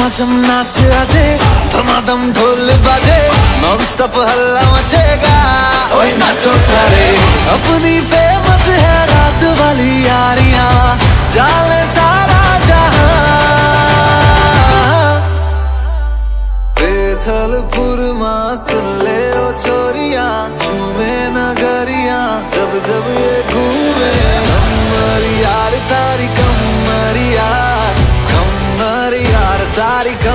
नाचम नाच आजे धमाधम ढोल बाजे, नॉन स्टॉप हल्ला मचेगा। ओए नाचो सारे। अपनी फ़ेमस है रात वाली यारियाँ जाले सारा जहाँ। बेथलपुर माँ सुन ले ओ छोरियाँ झूमे नगरिया, जब जब ये body go